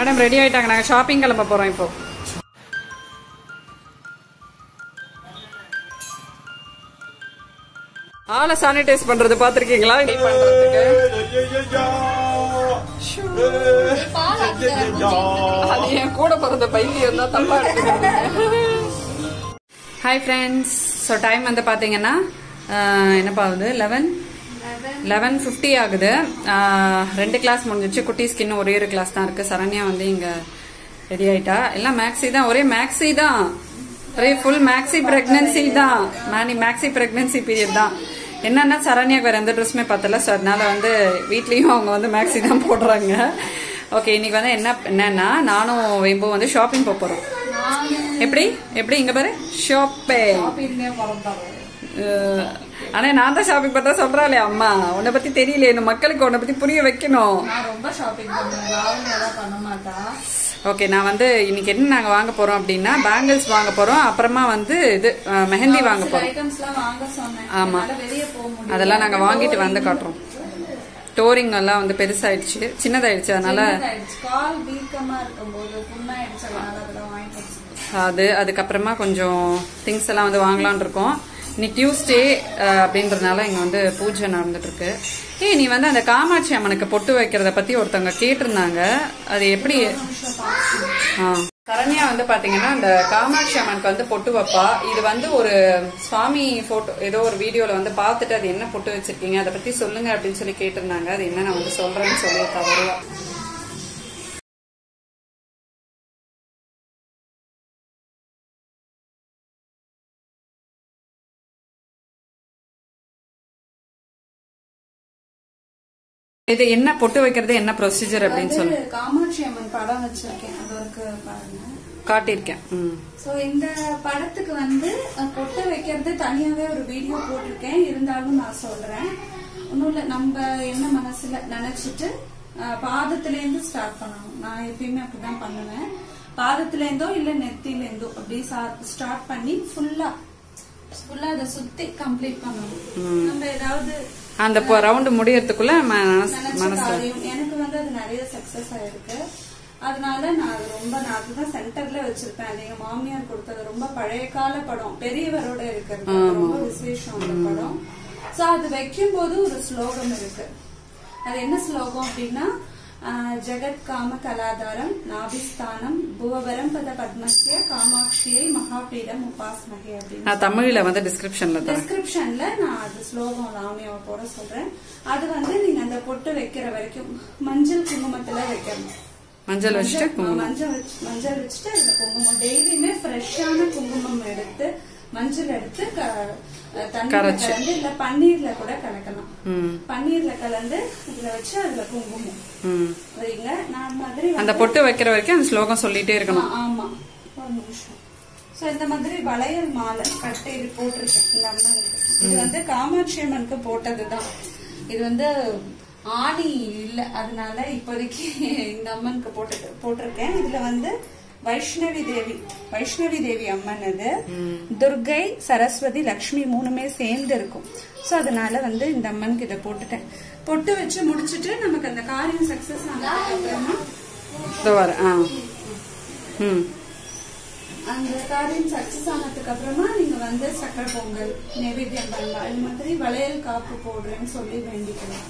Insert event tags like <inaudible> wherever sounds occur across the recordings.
Madam ready ஆயிட்டாங்க. நாங்கள் shopping கிளம்ப போகிறோம் இப்போ. ஆளை சானிடைஸ் பண்றது பாத்திருக்கீங்களா அது என் கூட பிறந்த பைத்தியம் தான் தப்பா ஹாய் ஃப்ரெண்ட்ஸ் ஸோ டைம் வந்து பார்த்தீங்கன்னா என்னப்பா வந்து லெவன் லெவன் ஃபிஃப்டி ஆகுது. ரெண்டு கிளாஸ் முடிஞ்சிச்சு. குட்டீஸ்க்கு இன்னும் ஒரே ஒரு கிளாஸ் தான் இருக்கு. சரண்யா வந்து இங்க ரெடி ஆயிட்டா. எல்லாம் மேக்ஸி தான். ஒரே மேக்ஸி தான். ஒரே ஃபுல் மேக்ஸி பிரெக்னன்சி தான். மேனி மேக்ஸி பிரெக்னன்சி பீரியட் தான். என்னன்னா சரண்யாக்கு வேற எந்த ட்ரெஸ்ஸுமே பார்த்தல ஸோ அதனால வந்து வீட்லயும் அவங்க வந்து மேக்ஸி தான் போடுறாங்க. ஓகே இன்னைக்கு வந்து என்ன என்னன்னா நானும் வெம்போ வந்து ஷாப்பிங் போக போறோம். எப்படி? எப்படி? இங்க பாரு. ஷாப்பிங் ஆனா நான் தான் ஷாப்பிங் பார்த்தா சொல்றாளே அம்மா. உன்னை பத்தி தெரியல இந்த மக்களுக்கு உன்னை பத்தி புரிய வைக்கணும். ரொம்ப ஷாப்பிங் பண்ண மாட்டா. ஓகே நான் வந்து இன்னைக்கு என்ன நாங்க வாங்க போறோம் அப்படின்னா பேங்கிள்ஸ் வாங்க போறோம். அப்புறமா வந்து இது மெஹந்தி வாங்க போறோம். ஆமா. அதெல்லாம் நாங்க வாங்கிட்டு வந்து காட்டுறோம். டோரிங் எல்லாம் வந்து பெருசாயிடுச்சு. சின்னதாயிடுச்சு அதனால. அது அதுக்கப்புறமா கொஞ்சம் திங்ஸ் எல்லாம் வந்து வாங்கலாம்னு இருக்கோம். இன்னைக்கு டியூஸ்டே அப்படின்றதுனால இங்க வந்து பூஜை நடந்துட்டு இருக்கு ஏய் நீ வந்து அந்த காமாட்சி அம்மனுக்கு பொட்டு வைக்கிறத பத்தி ஒருத்தவங்க கேட்டிருந்தாங்க. அது எப்படி? ஆ. சரண்யா வந்து பாத்தீங்கன்னா அந்த காமாட்சி அம்மனுக்கு வந்து பொட்டு வைப்பா. இது வந்து ஒரு சுவாமி போட்டோ ஏதோ ஒரு வீடியோல வந்து பார்த்துட்டு அது என்ன பொட்டு வச்சிருக்கீங்க அதை பத்தி சொல்லுங்க அப்படின்னு சொல்லி கேட்டிருந்தாங்க. அது என்ன நான் வந்து சொல்றேன்னு சொல்லி தவறுவா இது என்ன பொட்டு வைக்கிறது என்ன ப்ரொசீஜர் அப்படின்னு சொல்லு. காமாட்சி அம்மன் படம் வச்சிருக்கேன். அது ஒருக்கு பாருங்க. காட்டியிருக்கேன். சோ இந்த படத்துக்கு வந்து பொட்டு வைக்கிறது தனியாவே ஒரு வீடியோ போட்டிருக்கேன். இருந்தாலும் நான் சொல்றேன். ஒன்றும் இல்ல நம்ம என்ன மனசுல நினைச்சிட்டு அஹ், பாதத்துல இருந்து ஸ்டார்ட் பண்ணணும். நான் எப்பயுமே அப்படிதான் பண்ணுவேன். பாதத்துல இருந்தோ இல்ல நெத்தில இருந்தோ அப்படி ஸ்டார்ட் பண்ணி ஃபுல்லா ஃபுல்லா அதை சுத்தி கம்ப்ளீட் பண்ணணும். நம்ம ஏதாவது அந்த ரவுண்டு முடியறதுக்குள்ள மனசு மனசு. எனக்கு வந்து அது நிறைய சக்சஸ் ஆயிருக்கு. அதனால நான் அது ரொம்ப நான் அதுதான் சென்டர்ல வச்சிருப்பேன். அது எங்க மாமியார் கொடுத்தது ரொம்ப பழைய கால படம். பெரியவரோட இருக்கிறது. ரொம்ப விசேஷம் அந்த படம். சோ அது வைக்கும் போது ஒரு ஸ்லோகம் இருக்கு. அது என்ன ஸ்லோகம் அப்படின்னா காம கலாதாரம் நாபிஸ்தானம் புவபரம் பத பத்மஸ்ய காமாட்சியை மகாபீடம் உபாஸ்மகே அப்படின்னு தமிழ்ல வந்து டிஸ்கிரிப்ஷன்ல டிஸ்கிரிப்ஷன்ல நான் அது ஸ்லோகம் போட சொல்றேன். அது வந்து நீங்க அந்த பொட்டு வைக்கிற வரைக்கும் மஞ்சள் குங்குமத்துல வைக்கணும். மஞ்சள் வச்சுட்டு மஞ்சள். மஞ்சள் வச்சு- மஞ்சள் வச்சுட்டு அதுல குங்குமம் டெய்லியுமே ஃப்ரெஷ்ஷான குங்குமம் எடுத்து மஞ்சள் எடுத்து கரைச்சு. கலந்து இல்ல பன்னீர்ல கூட கலக்கலாம். பன்னீர்ல கலந்து இதுல வச்சு அதுல குங்குமம். வைங்க. நான் மாதிரி அந்த பொட்டு வைக்கிற வரைக்கும் அந்த ஸ்லோகம் சொல்லிட்டே இருக்கணும். ஆமா. ஒரு நிமிஷம். சோ இந்த மாதிரி வளையல் மாலை கட்டை இது போட்டிருக்கேன் இது வந்து காமாட்சி அம்மனுக்கு போட்டதுதான். இது வந்து ஆணி இல்ல. அதனால இப்போதைக்கு இந்த அம்மனுக்கு போட்டு போட்டிருக்கேன். இதுல வந்து வைஷ்ணவி தேவி வைஷ்ணவி தேவி அம்மன் அது துர்கை சரஸ்வதி லக்ஷ்மி மூணுமே சேர்ந்து இருக்கும். சோ அதனால வந்து இந்த அம்மனுக்கு இதை போட்டுட்டேன். பொட்டு வச்சு முடிச்சுட்டு நமக்கு அந்த காரியம் சக்சஸ் ஆனதுக்கு அப்புறமா ஆ. ம். அந்த காரியம் சக்சஸ் ஆனதுக்கு அப்புறமா நீங்க வந்து சக்கரை பொங்கல் நைவேத்தியம் பண்ணலாம். இது மாதிரி வளையல் காப்பு போடுறேன்னு சொல்லி வேண்டிக்கலாம்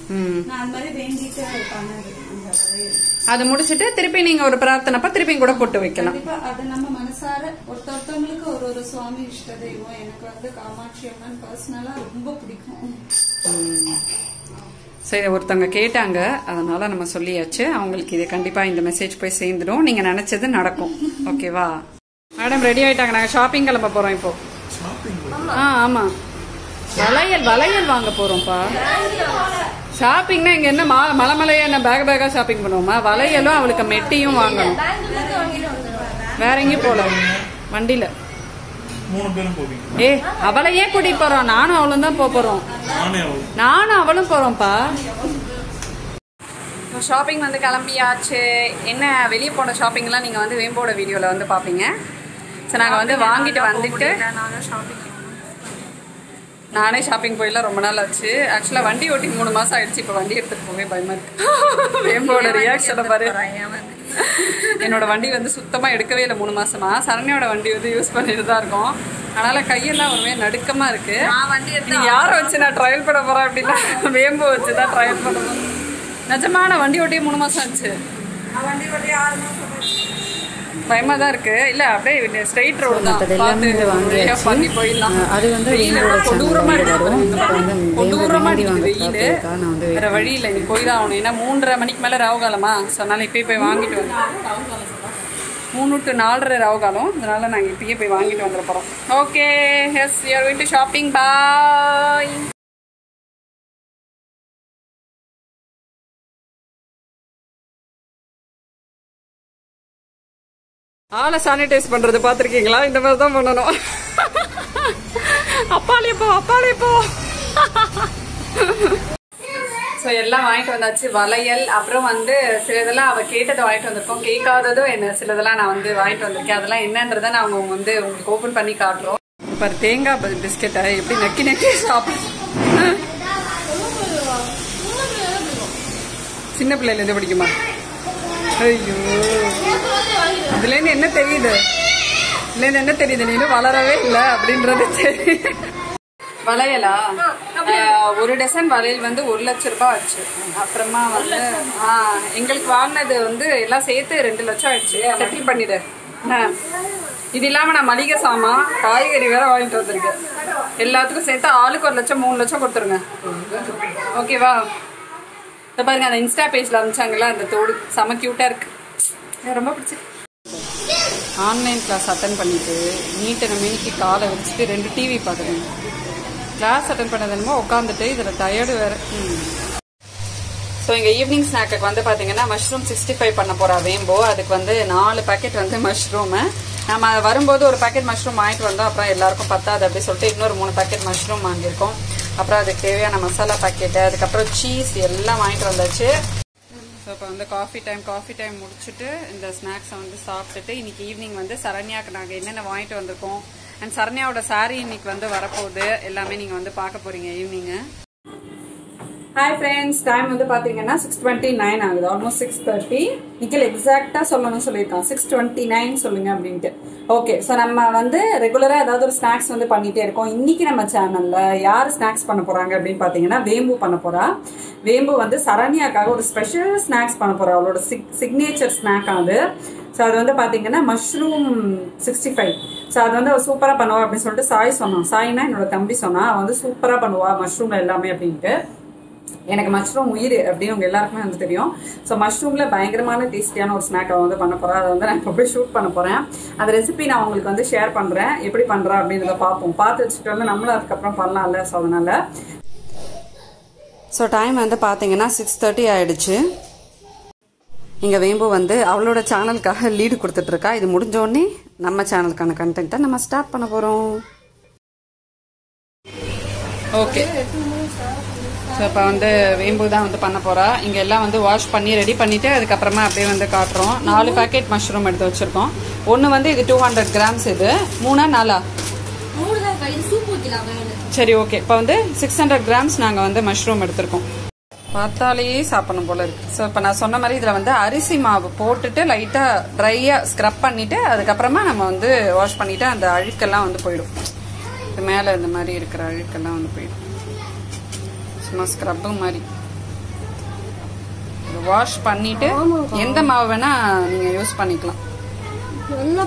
நான் அது மாதிரி வேண்டிட்டு பண்ணது அந்த வளையல். அது முடிச்சிட்டு திருப்பி நீங்க ஒரு பிரார்த்தனைப்ப திருப்பி கூட பொட்டு வைக்கலாம். கண்டிப்பா அது நம்ம மனசார ஒருத்த ஒருத்தவங்களுக்கு ஒரு ஒரு சுவாமி இஷ்ட தெய்வம். எனக்கு வந்து காமாட்சி அம்மன் பர்சனலா ரொம்ப பிடிக்கும். சரி ஒருத்தவங்க கேட்டாங்க. அதனால நம்ம சொல்லியாச்சு. அவங்களுக்கு இது கண்டிப்பா இந்த மெசேஜ் போய் சேர்ந்துடும். நீங்க நினைச்சது நடக்கும். ஓகேவா? மேடம் ரெடி ஆயிட்டாங்க. நாங்க ஷாப்பிங் கிளம்ப போறோம் இப்போ. ஆ ஆமா. வளையல் வளையல் வாங்க போறோம்ப்பா. ஷாப்பிங்னா இங்க என்ன மா- மலை மலையா என்ன பேக் பேக்கா ஷாப்பிங் பண்ணுவோமா? வளையலும் அவளுக்கு மெட்டியும் வாங்கணும். வேற எங்கேயும் போல. வண்டியில. மூணு பேரும் போவீங்க. ஏ அவளையே கூட்டிட்டு போறோம். நானும் அவளும் தான் போறோம். நானும் அவளும் போறோம்ப்பா. ஷாப்பிங் வந்து கிளம்பியாச்சு. என்ன வெளியே போன ஷாப்பிங்லாம் நீங்கள் வந்து வேம்போட வீடியோவில் வந்து பார்ப்பீங்க ஸோ நாங்கள் வந்து வாங்கிட்டு வந்துட்டு நானே ஷாப்பிங் போயிலாம் ரொம்ப நாள் ஆச்சு. ஆக்சுவலாக வண்டி ஓட்டி மூணு மாதம் ஆயிடுச்சு. இப்போ வண்டி எடுத்துட்டு போவே பயமா இருக்கு. <laughs> வேம்போட ரியாக்ஷனை பாரு. <laughs> என்னோட வண்டி வந்து சுத்தமா எடுக்கவே இல்லை மூணு மாசமா. சரண்யோட வண்டி வந்து யூஸ் பண்ணிட்டு தான் இருக்கோம். அதனால கையெல்லாம் ஒருமே நடுக்கமா இருக்கு. நீ யாரை வச்சு நான் ட்ரையல் பண்ண போறேன் அப்படின்னா <laughs> வேம்பு வச்சு தான் ட்ரையல் பண்ணணும் நிஜமான வண்டி ஓட்டியே மூணு மாசம் ஆச்சு. வண்டி வண்டி ஆறு மாசம். பயமா தான் இருக்கு. இல்ல அப்படியே ஸ்ட்ரைட் ரோடு தான். வந்து வாங்கியாச்சு. பண்ணி போயிடலாம். அது வந்து வெயில் வேம்போட கொடூரமா channel இருக்கு. வரும். இப்போ வந்து கொடூரமா வேம்பு அடிக்குது வாங்க வெயில். வேற வழி இல்லை நீ போய் தான் ஆகணும். ஏன்னா மூன்றரை மணிக்கு மேல ராவு காலமா? ஸோ அதனால இப்பயே போய் வாங்கிட்டு வந்து மூணு டு நாலரை ராவு காலம். அதனால நாங்க இப்பயே போய் வாங்கிட்டு வந்துட போறோம். Okay yes we are going to shopping பாய் ஆளை சானிடைஸ் பண்றது பாத்திருக்கீங்களா இந்த மாதிரி தான் பண்ணணும். அப்பாலே போ அப்பாலே போ. ஸோ எல்லாம் வாங்கிட்டு வந்தாச்சு. வளையல் அப்புறம் வந்து சிலதெல்லாம் அவள் கேட்டதை வாங்கிட்டு வந்திருக்கோம். கேட்காததும் என்ன சிலதெல்லாம் நான் வந்து வாங்கிட்டு வந்திருக்கேன். அதெல்லாம் என்னன்றதை நான் அவங்க வந்து உங்களுக்கு ஓப்பன் பண்ணி காட்டுறோம். இப்போ தேங்காய் பிஸ்கெட்டை எப்படி நக்கி நக்கி சாப்பிடும் சின்ன பிள்ளைல இருந்து பிடிக்குமா? ஐயோ. இதுல இருந்து என்ன தெரியுது? இதுல இருந்து என்ன தெரியுது? நீ வளரவே இல்லை அப்படின்றது வளையலா? ஒரு டசன் வளையல் வந்து ஒரு லட்ச ரூபாய் ஆச்சு. அப்புறமா வந்து எங்களுக்கு வாங்கினது வந்து எல்லாம் சேர்த்து ரெண்டு லட்சம் ஆயிடுச்சு. செட்டில் பண்ணிடு? இது இல்லாம நான் மளிகை சாமான் காய்கறி வேற வாங்கிட்டு வந்திருக்கேன். எல்லாத்துக்கும் சேர்த்து ஆளுக்கு ஒரு லட்சம் மூணு லட்சம் கொடுத்துருங்க. ஓகேவா இதை பாருங்க அந்த இன்ஸ்டா பேஜ்ல அனுப்பிச்சாங்கல்ல அந்த தோடு. செம கியூட்டா இருக்கு. ரொம்ப பிடிச்சிருக்கு. ஆன்லைன் கிளாஸ் அட்டன் பண்ணிட்டு நீட்டை மீனிக்கு காலை வச்சுட்டு ரெண்டு டிவி பார்க்குறேன் கிளாஸ் அட்டன் பண்ணது என்னமோ உட்காந்துட்டு இதில் டயர்டு வேற. ஸோ எங்கள் ஈவினிங் ஸ்நாக்கு வந்து பார்த்தீங்கன்னா மஷ்ரூம் சிக்ஸ்டி ஃபைவ் பண்ண போகிறா வேம்போ அதுக்கு வந்து நாலு பாக்கெட் வந்து மஷ்ரூமு நம்ம வரும்போது ஒரு பாக்கெட் மஷ்ரூம் வாங்கிட்டு வந்தோம். அப்புறம் எல்லாருக்கும் பத்தாது அப்படின்னு சொல்லிட்டு இன்னொரு மூணு பாக்கெட் மஷ்ரூம் வாங்கியிருக்கோம். அப்புறம் அதுக்கு தேவையான மசாலா பாக்கெட்டு அதுக்கப்புறம் சீஸ் எல்லாம் வாங்கிட்டு வந்தாச்சு. ஸோ இப்போ வந்து காஃபி டைம் காஃபி டைம் முடிச்சுட்டு இந்த ஸ்நாக்ஸை வந்து சாப்பிட்டுட்டு இன்னைக்கு ஈவினிங் வந்து சரண்யாக்கு நாங்கள் என்னென்ன வாங்கிட்டு வந்திருக்கோம்? அண்ட் சரண்யாவோட சாரி இன்னைக்கு வந்து வரப்போகுது. எல்லாமே நீங்கள் வந்து பார்க்க போறீங்க ஈவினிங்கு ஹாய் ஃப்ரெண்ட்ஸ் டைம் வந்து பார்த்தீங்கன்னா சிக்ஸ் டுவெண்ட்டி நைன் ஆகுது. ஆல்மோஸ்ட் சிக்ஸ் தேர்ட்டி நிக்கல் எக்ஸாக்டாக சொல்லணும்னு சொல்லியிருக்கான். சிக்ஸ் டுவெண்ட்டி நைன் சொல்லுங்க அப்படின்ட்டு. ஓகே ஸோ நம்ம வந்து ரெகுலராக ஏதாவது ஒரு ஸ்நாக்ஸ் வந்து பண்ணிகிட்டே இருக்கோம். இன்றைக்கி நம்ம சேனலில் யார் ஸ்நாக்ஸ் பண்ண போகிறாங்க அப்படின்னு பார்த்தீங்கன்னா வேம்பு பண்ண போகிறா வேம்பு வந்து சரண்யாக்காக ஒரு ஸ்பெஷல் ஸ்நாக்ஸ் பண்ண போகிறா அவளோட சிக் சிக்னேச்சர் ஸ்நாக் அது. ஸோ அது வந்து பார்த்தீங்கன்னா மஷ்ரூம் சிக்ஸ்டி ஃபைவ் ஸோ அது வந்து அவள் சூப்பராக பண்ணுவா அப்படின்னு சொல்லிட்டு சாய் சொன்னான். சாய்னா என்னோட தம்பி சொன்னான் அவள் வந்து சூப்பராக பண்ணுவா மஷ்ரூம் எல்லாமே அப்படின்ட்டு. எனக்கு மஷ்ரூம் உயிர் அப்படின்னு உங்க எல்லாருக்குமே வந்து தெரியும். ஸோ மஷ்ரூம்ல பயங்கரமான டேஸ்டியான ஒரு ஸ்நாக் வந்து பண்ண போறேன் அதை வந்து நான் இப்போ போய் ஷூட் பண்ண போறேன். அந்த ரெசிபி நான் உங்களுக்கு வந்து ஷேர் பண்றேன். எப்படி பண்றா அப்படின்றத பார்ப்போம். பார்த்து வச்சுட்டு வந்து நம்மளும் அதுக்கப்புறம் பண்ணலாம்ல. ஸோ அதனால. ஸோ டைம் வந்து பார்த்தீங்கன்னா சிக்ஸ் தேர்ட்டி ஆயிடுச்சு. இங்கே வேம்பு வந்து அவளோட சேனலுக்காக லீடு கொடுத்துட்ருக்கா இது முடிஞ்ச உடனே நம்ம சேனலுக்கான கண்டென்ட்டை நம்ம ஸ்டார்ட் பண்ண போகிறோம் ஓகே ஸோ இப்போ வந்து வேம்பு தான் வந்து பண்ண போகிறா இங்கே எல்லாம் வந்து வாஷ் பண்ணி ரெடி பண்ணிவிட்டு அதுக்கப்புறமா அப்படியே வந்து காட்டுறோம். நாலு பேக்கெட் மஷ்ரூம் எடுத்து வச்சுருக்கோம். ஒன்று வந்து இது டூ ஹண்ட்ரட் கிராம்ஸ் இது. மூணா நாலா? சரி ஓகே இப்போ வந்து சிக்ஸ் ஹண்ட்ரட் கிராம்ஸ் நாங்கள் வந்து மஷ்ரூம் எடுத்திருக்கோம். பார்த்தாலேயே சாப்பிடணும் போல இருக்கு. ஸோ இப்போ நான் சொன்ன மாதிரி இதில் வந்து அரிசி மாவு போட்டுட்டு லைட்டாக ட்ரையாக ஸ்க்ரப் பண்ணிவிட்டு அதுக்கப்புறமா நம்ம வந்து வாஷ் பண்ணிவிட்டு அந்த அழுக்கெல்லாம் வந்து போயிடும். இது மேலே இந்த மாதிரி இருக்கிற அழுக்கெல்லாம் வந்து போயிடும். சும்மா ஸ்க்ரப்பு மாதிரி. வாஷ் பண்ணிட்டு எந்த மாவு வேணா நீங்க யூஸ் பண்ணிக்கலாம். நல்லா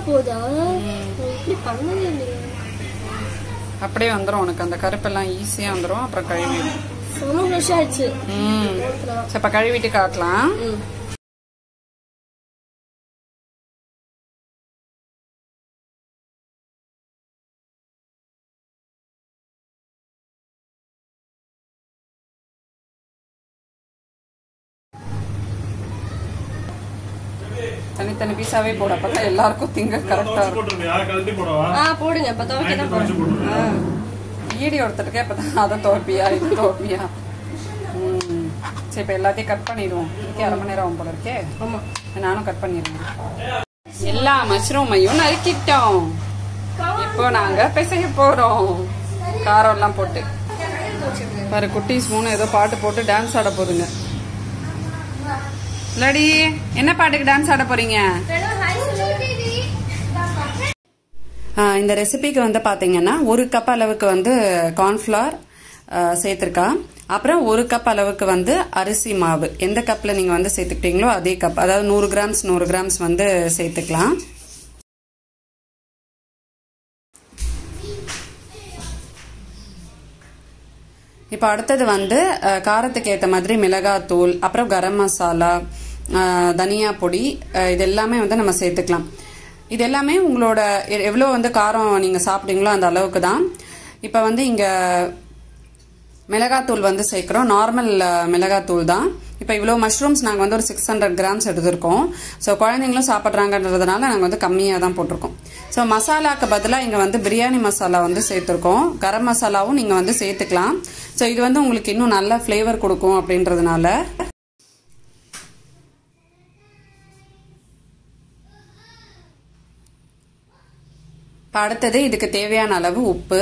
அப்படியே வந்துடும் உனக்கு. அந்த கருப்பெல்லாம் ஈஸியா வந்துடும் அப்புறம் ஆயிடுச்சு. ம். சரி இப்போ கழுவிட்டு காட்டலாம். தனித்தனி பீஸாவே போட. அப்பதான் எல்லாருக்கும் திங்க கரெக்டா இருக்கும். ஆ போடுங்க. இப்ப துவைக்க தான் போட்டுருவியா ஈடி ஒருத்தருக்கு இப்பதான் அதை துவைப்பியா இது துவைப்பியா. ம். சரி இப்போ எல்லாத்தையும் கட் பண்ணிடுவோம். இதுக்கே அரை மணி நேரம் ஆகும் போல இருக்கே. ஆமா. நானும் கட் பண்ணிடுவேன் எல்லா மஷ்ரூமையும் நறுக்கிட்டோம். இப்போ நாங்க பிசைய போறோம். காரம் எல்லாம் போட்டு. பாரு குட்டீஸ் மூணு ஏதோ பாட்டு போட்டு டான்ஸ் ஆட போதுங்க. இல்லாடி என்ன பாட்டுக்கு டான்ஸ் ஆட போறீங்க? இந்த ரெசிபிக்கு வந்து பாத்தீங்கன்னா ஒரு கப் அளவுக்கு வந்து கார்ன்ஃபிளவர் சேர்த்துருக்கா. அப்புறம் ஒரு கப் அளவுக்கு வந்து அரிசி மாவு. எந்த கப்ல நீங்க வந்து சேர்த்துக்கிட்டீங்களோ அதே கப் அதாவது நூறு கிராம்ஸ் நூறு கிராம்ஸ் வந்து சேர்த்துக்கலாம். இப்போ அடுத்தது வந்து காரத்துக்கு ஏற்ற மாதிரி மிளகாத்தூள் அப்புறம் கரம் மசாலா தனியா பொடி இது எல்லாமே வந்து நம்ம சேர்த்துக்கலாம். இது எல்லாமே உங்களோட எ- எவ்வளோ வந்து காரம் நீங்கள் சாப்பிட்டீங்களோ அந்த அளவுக்கு தான். இப்போ வந்து இங்கே மிளகாத்தூள் வந்து சேர்க்குறோம். நார்மல் மிளகாத்தூள் தான். இப்போ இவ்வளோ மஷ்ரூம்ஸ் நாங்கள் வந்து ஒரு சிக்ஸ் ஹண்ட்ரட் கிராம்ஸ் எடுத்திருக்கோம். ஸோ குழந்தைங்களும் சாப்பிட்றாங்கன்றதுனால நாங்கள் வந்து கம்மியாக தான் போட்டிருக்கோம். ஸோ மசாலாக்கு பதிலாக இங்கே வந்து பிரியாணி மசாலா வந்து சேர்த்துருக்கோம். கரம் மசாலாவும் நீங்கள் வந்து சேர்த்துக்கலாம். ஸோ இது வந்து உங்களுக்கு இன்னும் நல்ல ஃப்ளேவர் கொடுக்கும் அப்படின்றதுனால. அடுத்தது இதுக்கு தேவையான அளவு உப்பு.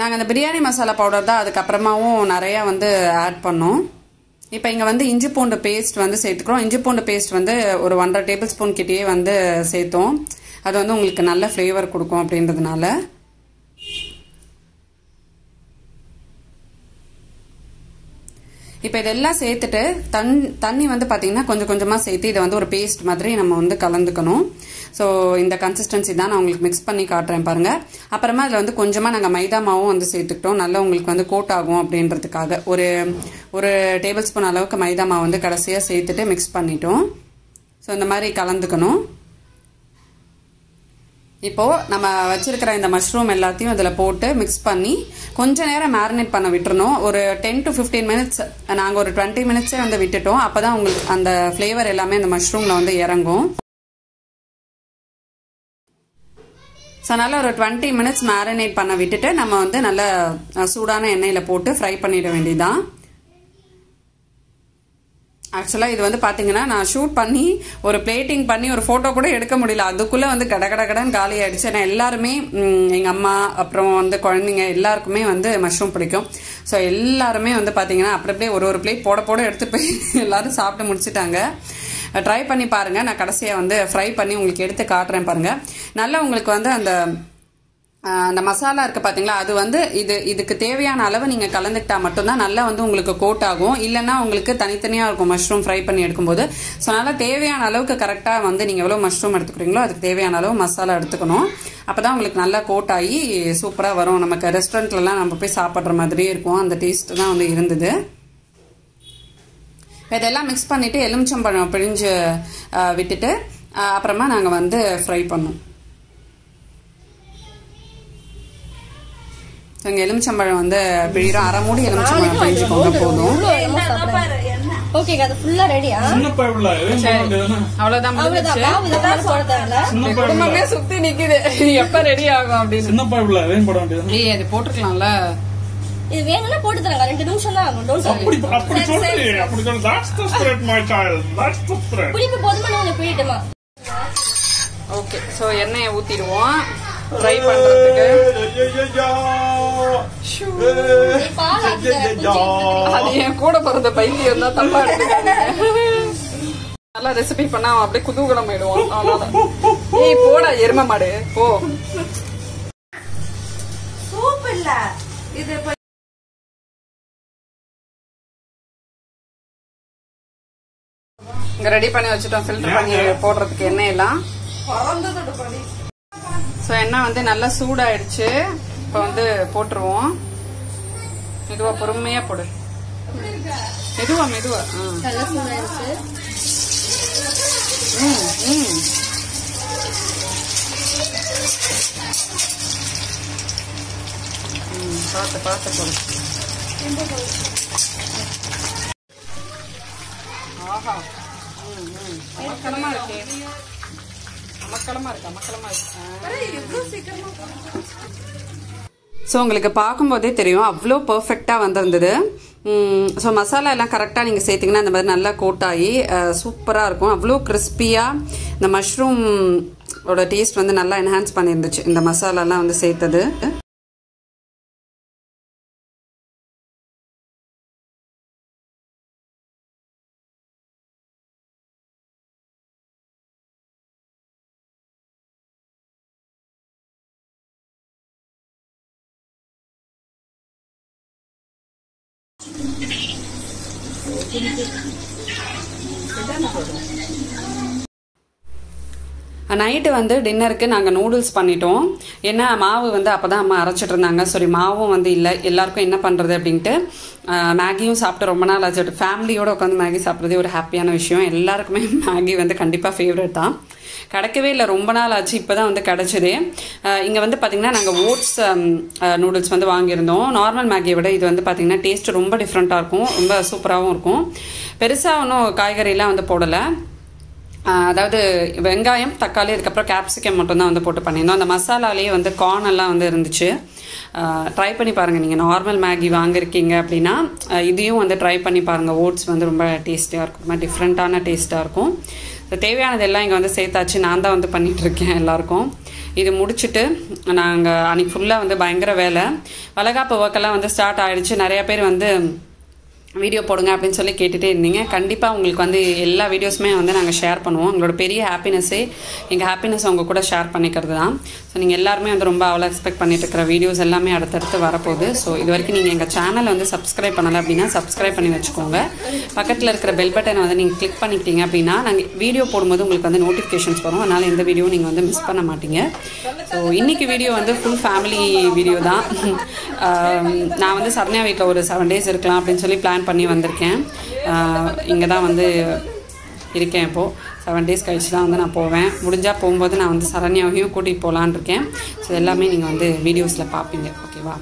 நாங்கள் அந்த பிரியாணி மசாலா பவுடர் தான் அதுக்கப்புறமாவும் நிறையா வந்து ஆட் பண்ணோம். இப்போ இங்கே வந்து இஞ்சி பூண்டு பேஸ்ட் வந்து சேர்த்துக்கிறோம். இஞ்சி பூண்டு பேஸ்ட் வந்து ஒரு ஒன்றரை டேபிள் ஸ்பூன் கிட்டேயே வந்து சேர்த்தோம். அது வந்து உங்களுக்கு நல்ல ஃப்ளேவர் கொடுக்கும் அப்படின்றதுனால. இப்போ இதெல்லாம் சேர்த்துட்டு தண் தண்ணி வந்து பார்த்தீங்கன்னா கொஞ்சம் கொஞ்சமாக சேர்த்து இதை வந்து ஒரு பேஸ்ட் மாதிரி நம்ம வந்து கலந்துக்கணும். ஸோ இந்த கன்சிஸ்டன்சி தான் நான் உங்களுக்கு மிக்ஸ் பண்ணி காட்டுறேன் பாருங்க. அப்புறமா அதில் வந்து கொஞ்சமாக நாங்கள் மைதா மாவும் வந்து சேர்த்துக்கிட்டோம். நல்லா உங்களுக்கு வந்து கோட் ஆகும் அப்படின்றதுக்காக. ஒரு ஒரு டேபிள் ஸ்பூன் அளவுக்கு மைதா மாவு வந்து கடைசியாக சேர்த்துட்டு மிக்ஸ் பண்ணிட்டோம். ஸோ இந்த மாதிரி கலந்துக்கணும். இப்போ நம்ம வச்சிருக்கிற இந்த மஷ்ரூம் எல்லாத்தையும் இதில் போட்டு மிக்ஸ் பண்ணி கொஞ்ச நேரம் மேரினேட் பண்ண விட்டுறணும். ஒரு டென் டு ஃபிஃப்டீன் மினிட்ஸ் நாங்கள் ஒரு டுவெண்ட்டி மினிட்ஸே வந்து விட்டுட்டோம். அப்போ தான் உங்களுக்கு அந்த ஃப்ளேவர் எல்லாமே அந்த மஷ்ரூமில் வந்து இறங்கும். ஸோ அதனால் ஒரு டுவெண்ட்டி மினிட்ஸ் மேரினேட் பண்ண விட்டுட்டு நம்ம வந்து நல்ல சூடான எண்ணெயில் போட்டு ஃப்ரை பண்ணிட வேண்டியதுதான். ஆக்சுவலாக இது வந்து பார்த்தீங்கன்னா நான் ஷூட் பண்ணி ஒரு பிளேட்டிங் பண்ணி ஒரு ஃபோட்டோ கூட எடுக்க முடியல. அதுக்குள்ளே வந்து கட கட கடன் காலி ஆயிடுச்சு. ஏன்னா எல்லாருமே எங்கள் அம்மா அப்புறம் வந்து குழந்தைங்க எல்லாருக்குமே வந்து மஷ்ரூம் பிடிக்கும். ஸோ எல்லாருமே வந்து பார்த்தீங்கன்னா அப்படி அப்படியே ஒரு ஒரு பிளேட் போட போட எடுத்து போய் <laughs> எல்லாரும் சாப்பிட்டு முடிச்சுட்டாங்க. ட்ரை பண்ணி பாருங்கள் நான் கடைசியாக வந்து ஃப்ரை பண்ணி உங்களுக்கு எடுத்து காட்டுறேன் பாருங்கள் நல்லா உங்களுக்கு வந்து அந்த அந்த மசாலா இருக்கு பாத்தீங்களா? அது வந்து இது இதுக்கு தேவையான அளவு நீங்க கலந்துக்கிட்டா மட்டும்தான் நல்லா வந்து உங்களுக்கு கோட் ஆகும். இல்லைன்னா உங்களுக்கு தனித்தனியா இருக்கும் மஷ்ரூம் ஃப்ரை பண்ணி எடுக்கும்போது. ஸோ அதனால் தேவையான அளவுக்கு கரெக்டாக வந்து நீங்க எவ்வளோ மஷ்ரூம் எடுத்துக்கிறீங்களோ அதுக்கு தேவையான அளவு மசாலா எடுத்துக்கணும். அப்பதான் உங்களுக்கு நல்லா கோட் ஆகி சூப்பராக வரும். நமக்கு ரெஸ்டாரண்ட்லலாம் நம்ம போய் சாப்பிட்ற மாதிரியே இருக்கும். அந்த டேஸ்ட் தான் வந்து இருந்தது. இதெல்லாம் மிக்ஸ் பண்ணிட்டு எலுமிச்சம்பழம் பிழிஞ்சு விட்டுட்டு அப்புறமா நாங்கள் வந்து ஃப்ரை பண்ணோம். எங்கள் எலுமிச்சம்பழம் வந்து பிழிகிறோம் அரை மூடி எலுமிச்சம்பழம் பிழிஞ்சுக்கோங்க போதும். ஓகேங்க அது ஃபுல்லா ரெடியா அவ்வளவுதான் குடும்பமே சுத்தி நிக்குது. எப்ப ரெடி ஆகும் அப்படின்னு. சின்ன பைப்ல எதையும் போட வேண்டியது ஏய் அது போட்டுருக்கலாம்ல இது வேணும்னா போட்டு தராங்க ரெண்டு நிமிஷம் தான் ஆகும். டோன்ட் அப்படி அப்படி சொல்லி அப்படி சொல்லி that's the spirit my child. That's the spirit. புளிப்பு போதுமா? நீங்க பிடிட்டுமா ஓகே ஸோ எண்ணெயை ஊத்திடுவோம். ஃப்ரை பண்றதுக்கு. அது என் கூட பிறந்த பைத்தியம் தான் தப்பா எடுத்துக்காதீங்க. நல்லா ரெசிபி பண்ணா அவன் அப்படியே குதூகலம் ஆயிடுவான் அதனால ஏய் போடா எரும மாடு. போ. சூப் இல்ல. இது இங்க ரெடி பண்ணி வச்சுட்டோம். ஃபில்டர் பண்ணி போடுறதுக்கு எண்ணெய் எல்லாம். ஸோ எண்ணெய் வந்து நல்லா சூடாயிடுச்சு. இப்போ வந்து போட்டுருவோம். மெதுவா பொறுமையா போடு. மெதுவா மெதுவா. ம், ம். பார்த்து பார்த்து போடு. ஆஹா. ம், ம். இருக்கே. அமக்கலமா இருக்கு அமக்கலமா இருக்கு. ஸோ உங்களுக்கு பார்க்கும்போதே தெரியும் அவ்வளோ பர்ஃபெக்டாக வந்திருந்தது. ஸோ மசாலா எல்லாம் கரெக்டாக நீங்கள் சேர்த்திங்கன்னா அந்த மாதிரி நல்லா கோட்டாகி சூப்பராக இருக்கும். அவ்வளோ கிறிஸ்பியாக இந்த மஷ்ரூம் ஓட டேஸ்ட் வந்து நல்லா என்ஹான்ஸ் பண்ணியிருந்துச்சு இந்த மசாலாலாம் வந்து சேர்த்தது. நைட்டு வந்து டின்னருக்கு நாங்கள் நூடுல்ஸ் பண்ணிட்டோம். ஏன்னா மாவு வந்து அப்போ தான் அம்மா அரைச்சிட்டு இருந்தாங்க. சரி மாவும் வந்து இல்லை. எல்லாருக்கும் என்ன பண்ணுறது அப்படின்ட்டு மேகியும் சாப்பிட்டு ரொம்ப நாள் ஆச்சு. ஃபேமிலியோட உட்காந்து மேகி சாப்பிட்றதே ஒரு ஹாப்பியான விஷயம். எல்லாருக்குமே <laughs> மேகி வந்து கண்டிப்பாக ஃபேவரட் தான். கிடைக்கவே இல்லை. ரொம்ப நாள் ஆச்சு இப்போ தான் வந்து கிடச்சிது. இங்கே வந்து பார்த்திங்கன்னா நாங்கள் ஓட்ஸ் நூடுல்ஸ் வந்து வாங்கியிருந்தோம். நார்மல் மேகியை விட இது வந்து பார்த்திங்கன்னா டேஸ்ட் ரொம்ப டிஃப்ரெண்ட்டாக இருக்கும். ரொம்ப சூப்பராகவும் இருக்கும். பெருசாக ஒன்றும் காய்கறிலாம் வந்து போடலை. அதாவது வெங்காயம் தக்காளி அதுக்கப்புறம் கேப்சிகம் மட்டும்தான் வந்து போட்டு பண்ணியிருந்தோம். அந்த மசாலாலேயே வந்து கார்ன் எல்லாம் வந்து இருந்துச்சு. ட்ரை பண்ணி பாருங்கள் நீங்கள் நார்மல் மேகி வாங்கியிருக்கீங்க அப்படின்னா இதையும் வந்து ட்ரை பண்ணி பாருங்கள் ஓட்ஸ் வந்து ரொம்ப டேஸ்டியாக இருக்கும். ரொம்ப டிஃப்ரெண்ட்டான டேஸ்ட்டாக இருக்கும். தேவையானதெல்லாம் இங்கே வந்து சேர்த்தாச்சு. நான் தான் வந்து பண்ணிகிட்ருக்கேன் எல்லாருக்கும். இது முடிச்சுட்டு நாங்கள் அன்றைக்கி ஃபுல்லாக வந்து பயங்கர வேலை. வளகாப்பு ஒர்க்கெல்லாம் வந்து ஸ்டார்ட் ஆகிடுச்சு நிறையா பேர் வந்து வீடியோ போடுங்க அப்படின்னு சொல்லி கேட்டுகிட்டே இருந்தீங்க. கண்டிப்பாக உங்களுக்கு வந்து எல்லா வீடியோஸுமே வந்து நாங்கள் ஷேர் பண்ணுவோம். உங்களோட பெரிய ஹாப்பினஸ்ஸே எங்கள் ஹாப்பினஸ் அவங்க கூட ஷேர் பண்ணிக்கிறது தான். ஸோ நீங்கள் எல்லாருமே வந்து ரொம்ப அவ்வளோ எக்ஸ்பெக்ட் பண்ணிட்டு இருக்கிற வீடியோஸ் எல்லாமே அடுத்தடுத்து வரப்போகுது. ஸோ இது வரைக்கும் நீங்கள் எங்கள் சேனலை வந்து சப்ஸ்கிரைப் பண்ணலை அப்படின்னா சப்ஸ்கிரைப் பண்ணி வச்சுக்கோங்க. பக்கத்தில் இருக்கிற பெல் பட்டனை வந்து நீங்கள் கிளிக் பண்ணிக்கிட்டீங்க அப்படின்னா நாங்கள் வீடியோ போடும்போது உங்களுக்கு வந்து நோட்டிஃபிகேஷன்ஸ் வரும். அதனால் எந்த வீடியோ நீங்கள் வந்து மிஸ் பண்ண மாட்டீங்க. ஸோ இன்றைக்கி வீடியோ வந்து ஃபுல் ஃபேமிலி வீடியோ தான். <laughs> நான் வந்து சரண்யா வீட்டில் ஒரு செவன் டேஸ் இருக்கலாம் அப்படின்னு சொல்லி பிளான் பண்ணி வந்திருக்கேன். இங்கே தான் வந்து இருக்கேன் இப்போது செவன் டேஸ் கழிச்சு தான் வந்து நான் போவேன். முடிஞ்சால் போகும்போது நான் வந்து சரண்யாவையும் கூட்டிகிட்டு போகலான் இருக்கேன். ஸோ எல்லாமே நீங்கள் வந்து வீடியோஸில் பார்ப்பீங்க ஓகேவா